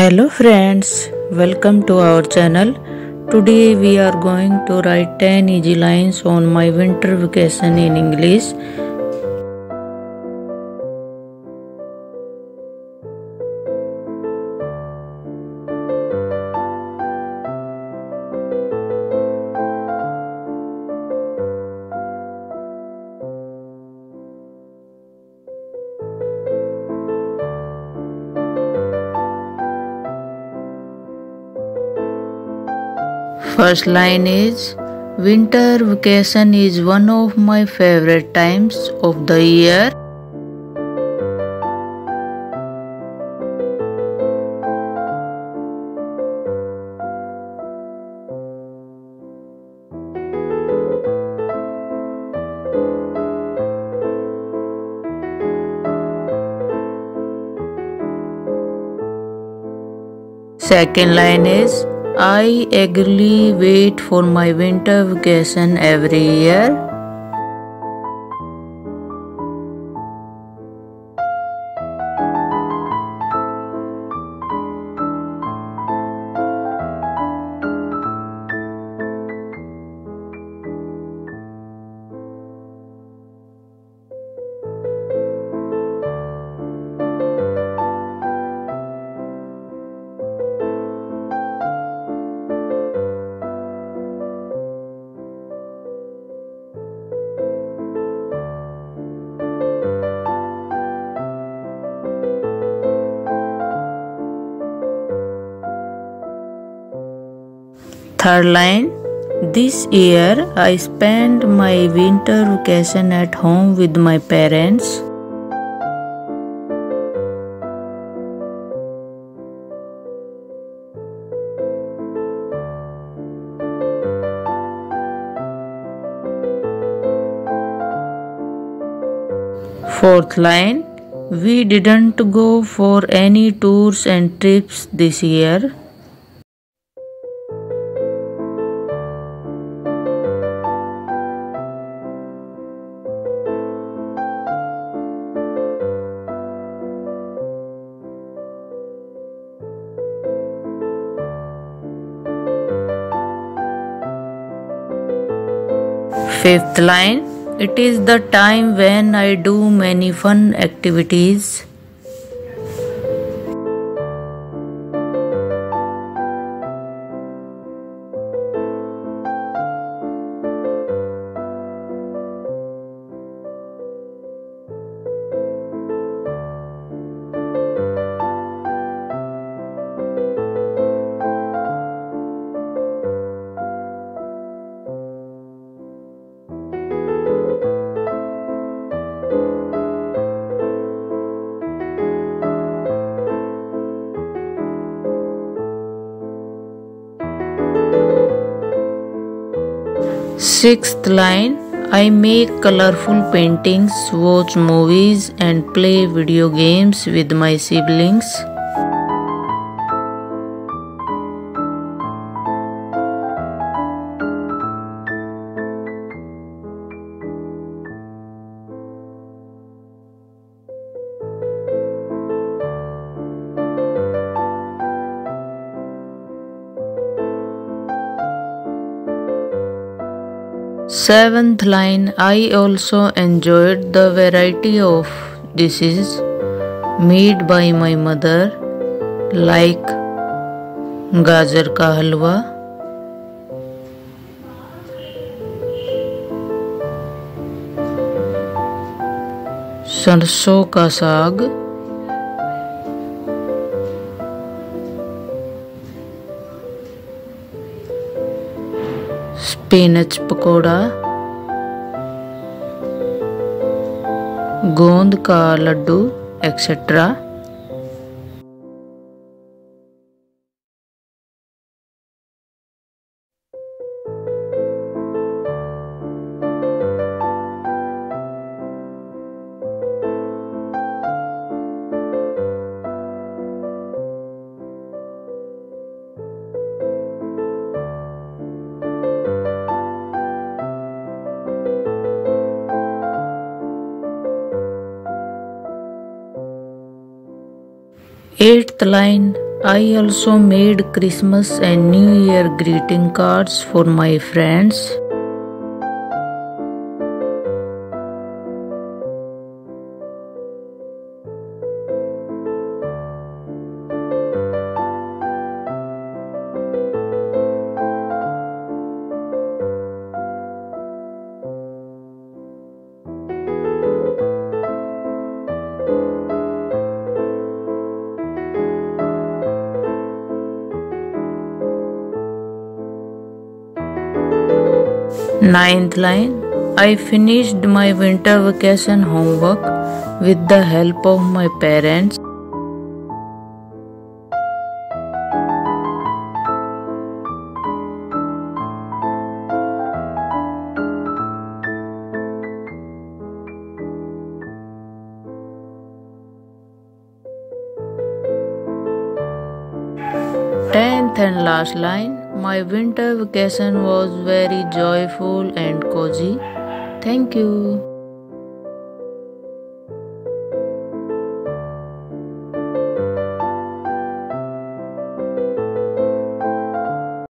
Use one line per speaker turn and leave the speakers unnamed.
Hello friends, welcome to our channel. Today we are going to write 10 easy lines on my winter vacation in English. First line is Winter vacation is one of my favorite times of the year. Second line is I eagerly wait for my winter vacation every year. Third line This year I spent my winter vacation at home with my parents. Fourth line We didn't go for any tours and trips this year. Fifth line It is the time when I do many fun activities. Sixth line I make colorful paintings, watch movies, and play video games with my siblings. Seventh line I also enjoyed the variety of dishes made by my mother like गाजर का हलवा सरसों का साग spinach pakoda gond కా laddu etcetera Eighth line I also made Christmas and New Year greeting cards for my friends. Ninth line I finished my winter vacation homework with the help of my parents. Tenth and last line My winter vacation was very joyful and cozy. Thank you.